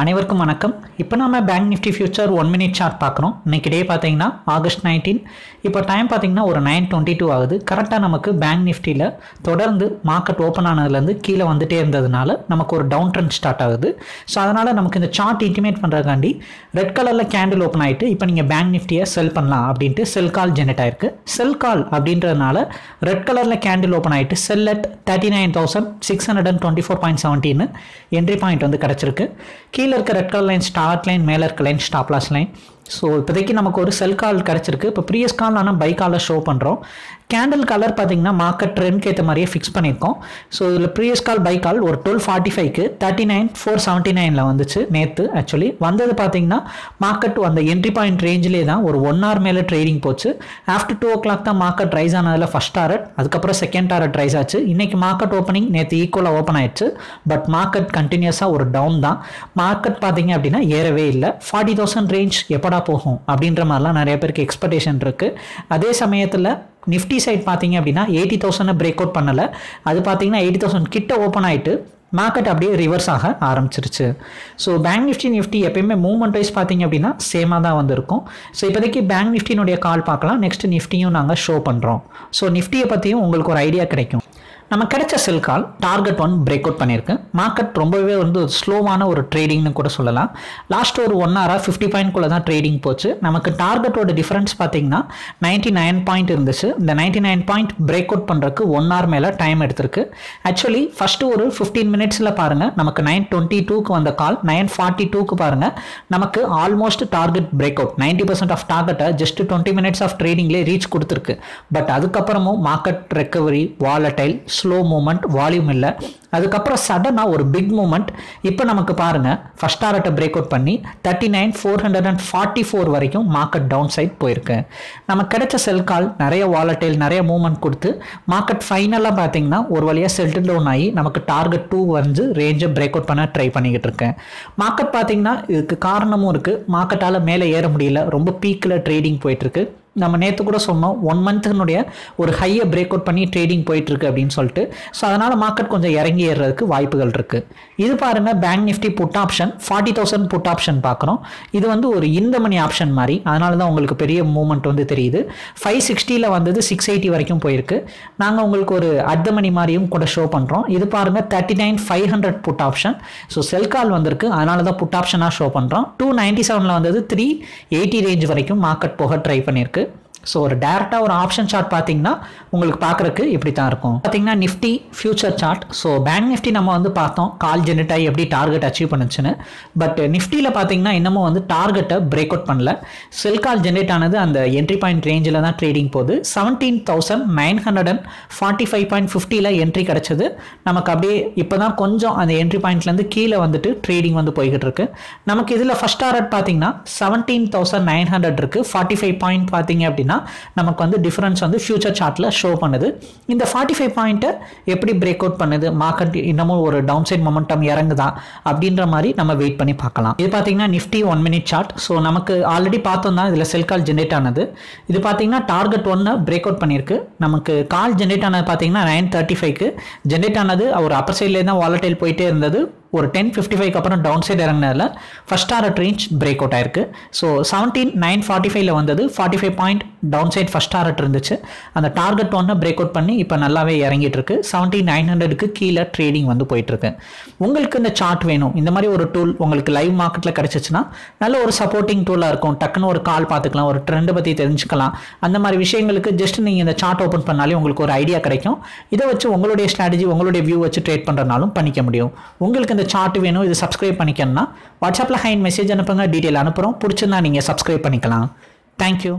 அனைவருக்கும் வணக்கம். இப்போ நம்ம bank Nifty future one minute chart பார்க்குறோம் இன்னைக்கு டே பார்த்தீங்கன்னா ஆகஸ்ட் நைன்டீன் இப்போ டைம் பார்த்தீங்கன்னா ஒரு நைன் டுவெண்ட்டி டூ ஆகுது. கரெக்டாக நமக்கு பேங்க் நிஃப்டியில் தொடர்ந்து மார்க்கெட் ஓப்பன் ஆனதுலேருந்து கீழே வந்துட்டே இருந்ததுனால நமக்கு ஒரு டவுன் ட்ரெண்ட் ஸ்டார்ட் ஆகுது. ஸோ அதனால் நமக்கு இந்த சார்ட் இன்டிமேட் பண்ணுறதுக்காண்டி ரெட் கலரில் கேண்டில் ஓப்பன் ஆகிட்டு இப்போ நீங்கள் பேங்க் நிஃப்டியை செல் பண்ணலாம் அப்படின்ட்டு செல் கால் ஜெனரேட் ஆயிருக்கு. செல் கால் அப்படின்றதுனால ரெட் கலரில் கேண்டில் ஓப்பன் ஆகிட்டு sell at thirty nine thousand six hundred and twenty four point seventeen entry point வந்து கிடச்சிருக்கு. கீழே இருக்க red colour line start line மேலே இருக்க line stop loss line so இப்போதைக்கு நமக்கு ஒரு செல் கால் கிடச்சிருக்கு. இப்போ ப்ரீவியஸ் கால் ஆனால் பை காலில் ஷோ பண்ணுறோம் கேண்டில் கலர் பார்த்தீங்கன்னா மார்க்கெட் ட்ரெண்ட்க்கு ஏற்ற மாதிரியே ஃபிக்ஸ் பண்ணியிருக்கோம். ஸோ இதில் ப்ரீவியஸ் கால் பை கால் ஒரு டுவெல் ஃபார்ட்டி ஃபைவ்க்கு தேர்ட்டி நைன் ஃபோர் செவன்ட்டி நைனில் வந்துச்சு நேற்று ஆக்சுவலி வந்தது பார்த்தீங்கன்னா மார்க்கெட் அந்த என்ட்ரி பாயிண்ட் ரேஞ்சிலே தான் ஒரு ஒன் ஹவர் மேலே ட்ரேடிங் போச்சு. ஆஃப்டர் டூ ஓ கிளாக் தான் மார்க்கெட் ரைஸ் ஆனதில் ஃபஸ்ட் டாரட் அதுக்கப்புறம் செகண்ட் டாரட் ரைஸ் ஆச்சு. இன்னைக்கு மார்க்கெட் ஓப்பனிங் நேற்று ஈக்குவலாக ஓப்பன் ஆயிடுச்சு. பட் மார்க்கெட் கண்டினியூஸாக ஒரு டவுன் தான். மார்க்கெட் பார்த்தீங்க அப்படின்னா ஏறவே இல்லை. ஃபார்ட்டி தௌசண்ட் ரேஞ்ச் எப்போ எப்படா போகும் அப்படின்ற மாதிரிலாம் நிறைய பேருக்கு எக்ஸ்பெக்டேஷன் இருக்குது அதே சமயத்தில் நிஃப்டி சைட் பார்த்தீங்க அப்படின்னா எயிட்டி தௌசண்ட் பிரேக் அவுட் பண்ணலை. அது பார்த்தீங்கன்னா எயிட்டி தௌசண்ட் கிட்ட ஓப்பன் ஆகிட்டு மார்க்கெட் அப்படியே ரிவர்ஸ் ஆக ஆரம்பிச்சிருச்சு. ஸோ பேங்க் நிஃப்டி நிஃப்டி எப்பயுமே மூவ்மெண்ட் வைஸ் பார்த்தீங்க அப்படின்னா சேமாக தான் வந்திருக்கும். ஸோ இப்போதைக்கு பேங்க் நிஃப்டினுடைய கால் பார்க்கலாம். நெக்ஸ்ட் நிஃப்டியும் நாங்கள் ஷோ பண்ணுறோம் ஸோ நிஃப்டியை பற்றியும் உங்களுக்கு ஒரு ஐடியா கிடைக்கும். நம்ம கிடைச்ச sell call target one break out பண்ணியிருக்கு. மார்க்கெட் ரொம்பவே வந்து ஒரு ஸ்லோவான ஒரு ட்ரேடிங்னு கூட சொல்லலாம். லாஸ்ட் ஒரு ஒன் ஹவராக ஃபிஃப்டி பாயிண்ட்குள்ளே தான் ட்ரேடிங் போச்சு. நமக்கு டார்கெட்டோட டிஃபரன்ஸ் பார்த்தீங்கன்னா நைன்ட்டி நைன் பாயிண்ட் இருந்துச்சு. இந்த ninety nine point break out பண்ணுறதுக்கு ஒன் ஹவர் மேலே டைம் எடுத்திருக்கு. ஆக்சுவலி ஃபஸ்ட்டு ஒரு ஃபிஃப்டீன் மினிட்ஸில் பாருங்கள் நமக்கு நைன் டுவெண்ட்டி டூக்கு வந்த கால் நைன் ஃபார்ட்டி டூக்கு பாருங்கள் நமக்கு almost target break out ninety percent of டார்கெட்டை ஜஸ்ட் டுவெண்ட்டி மினிட்ஸ் ஆஃப் ட்ரேடிங்லேயே ரீச் கொடுத்துருக்கு. பட் அதுக்கப்புறமும் market recovery volatile slow moment volume இல்லை. அதுக்கப்புறம் சடனாக ஒரு பிக் மூமெண்ட் இப்போ நமக்கு பாருங்கள் ஃபஸ்ட் டாரட்டை பிரேக் அவுட் பண்ணி thirty nine four hundred and forty four வரைக்கும் மார்க்கெட் டவுன் சைட் போயிருக்கு. நமக்கு கிடைச்ச செல் கால் நிறைய வாலட்டைல் நிறைய மூமெண்ட் கொடுத்து மார்க்கெட் ஃபைனலாக பார்த்தீங்கன்னா ஒரு வழியாக செல்டில் டவுன் ஆகி நமக்கு டார்கெட் டூ வந்து ரேஞ்சை பிரேக் அவுட் பண்ண ட்ரை பண்ணிக்கிட்டு இருக்கேன். மார்க்கெட் பார்த்தீங்கன்னா இதுக்கு காரணமும் இருக்குது மார்க்கெட்டால் மேலே ஏற முடியல. ரொம்ப பீக்கில் ட்ரேடிங் போயிட்டுருக்கு நம்ம நேற்று கூட சொன்னோம் ஒன் மந்த்தினுடைய ஒரு ஹையை பிரேக் அவுட் பண்ணி ட்ரேடிங் போயிட்டுருக்கு அப்படின்னு சொல்லிட்டு. ஸோ அதனால் மார்க்கெட் கொஞ்சம் இறங்கி ஏறுறதுக்கு வாய்ப்புகள் இருக்குது இது பாருங்கள் bank Nifty put option forty thousand put option பார்க்குறோம். இது வந்து ஒரு இந்த மணி ஆப்ஷன் மாதிரி. அதனால தான் உங்களுக்கு பெரிய மூவ்மெண்ட் வந்து தெரியுது. ஃபைவ் சிக்ஸ்டியில் வந்தது சிக்ஸ் எயிட்டி வரைக்கும் போயிருக்கு. நாங்கள் உங்களுக்கு ஒரு அர்த்த மணி மாதிரியும் கூட ஷோ பண்ணுறோம் இது பாருங்கள் thirty nine five hundred put option so sell call வந்திருக்கு. அதனால தான் புட் ஆப்ஷனாக ஷோ பண்ணுறோம் டூ நைன்ட்டி செவனில் வந்தது த்ரீ எயிட்டி ரேஞ்ச் வரைக்கும் மார்க்கெட் போக ட்ரை பண்ணியிருக்கு ஸோ ஒரு டேரெக்டாக ஒரு ஆப்ஷன் சார்ட் பார்த்தீங்கன்னா உங்களுக்கு பார்க்குறக்கு இப்படி தான் இருக்கும். பார்த்தீங்கன்னா Nifty future chart so bank Nifty நம்ம வந்து பார்த்தோம். கால் ஜெனரேட் ஆகி எப்படி டார்கெட் அச்சீவ் பண்ணுச்சுன்னு. பட் நிஃப்டியில் பார்த்தீங்கன்னா இன்னமும் வந்து டார்கெட்டை பிரேக் அவுட் பண்ணல. செல் கால் ஜென்ரேட் ஆனது அந்த என்ட்ரி பாயிண்ட் ரேஞ்சில் தான் ட்ரேடிங் போகுது. Seventeen thousand nine hundred and forty five point ஃபிஃப்டியில் என்ட்ரி கிடச்சது. நமக்கு அப்படியே இப்போ தான் கொஞ்சம் அந்த என்ட்ரி பாயிண்ட்லேருந்து கீழே வந்துட்டு ட்ரேடிங் வந்து போய்கிட்டு இருக்கு. நமக்கு இதில் ஃபஸ்ட் டார்கெட் பார்த்தீங்கன்னா செவன்டீன் தௌசண்ட் நைன் ஹண்ட்ரட் இருக்குது ஃபார்ட்டி ஃபைவ் பாயிண்ட் பார்த்தீங்க அப்படின்னா நமக்கு வந்து டிஃபரன்ஸ் வந்து ஃபியூச்சர் சார்ட்டில் ஷோ பண்ணுது. இந்த ஃபார்ட்டி ஃபைவ் பாயிண்ட்டை எப்படி பிரேக் அவுட் பண்ணுது? மார்க்கெட் இன்னமும் ஒரு டவுன் சைட் மொமெண்டம் இறங்குதா? அப்படின்ற மாதிரி நம்ம வெயிட் பண்ணி பார்க்கலாம். இது பார்த்தீங்கன்னா Nifty one minute chart so நமக்கு ஆல்ரெடி பார்த்தோம் தான் இதில் செல் கால் ஜென்ரேட் ஆனது. இது பார்த்தீங்கன்னா டார்கெட் ஒன்று பிரேக் அவுட் பண்ணியிருக்கு. நமக்கு கால் ஜென்ரேட் ஆனது பார்த்தீங்கன்னா நைன் தேர்ட்டி ஃபைவ்க்கு ஜென்ரேட் ஆனது ஒரு அப்பர் சைட்லேயே தான் வாலட்டைல் போயிட்டே இருந்தது. ஒரு டென் ஃபிஃப்டி ஃபைவ்க்கு அப்புறம் down side இறங்கினதில் first order range break out ஆயிருக்கு. ஸோ செவன்டீன் நைன் ஃபார்ட்டி ஃபைவ்ல வந்தது. Forty five point down side first target இருந்துச்சு. அந்த டார்கெட் ஒன்று பிரேக் அவுட் பண்ணி இப்போ நல்லாவே இறங்கிட்டு இருக்கு. செவன்டீன் நைன் ஹண்ட்ரடுக்கு கீழே ட்ரேடிங் வந்து போயிட்டு இருக்கு. உங்களுக்கு இந்த சார்ட் வேணும். இந்த மாதிரி ஒரு டூல் உங்களுக்கு லைவ் மார்க்கெட்டில் கிடைச்சிச்சுன்னா நல்ல ஒரு சப்போர்ட்டிங் டூலாக இருக்கும். டக்குன்னு ஒரு கால் பார்த்துக்கலாம். ஒரு ட்ரெண்டை பற்றி தெரிஞ்சுக்கலாம். அந்த மாதிரி விஷயங்களுக்கு ஜஸ்ட் நீங்கள் இந்த சார்ட் ஓப்பன் பண்ணாலே உங்களுக்கு ஒரு ஐடியா கிடைக்கும். இதை வச்சு உங்களுடைய ஸ்ட்ராட்டஜி உங்களுடைய வியூ வச்சு ட்ரேட் பண்ணுறனாலும் பண்ணிக்க முடியும். உங்களுக்கு இந்த இந்த சார்ட் வேணும் இது சப்ஸ்கிரைப் பண்ணிக்கணும்னா வாட்ஸ்அப்பில் ஹைன் மெசேஜ் அனுப்புங்க டீட்டெயில் அனுப்புகிறோம் பிடிச்சிருந்தா நீங்கள் சப்ஸ்கிரைப் பண்ணிக்கலாம். தேங்க்யூ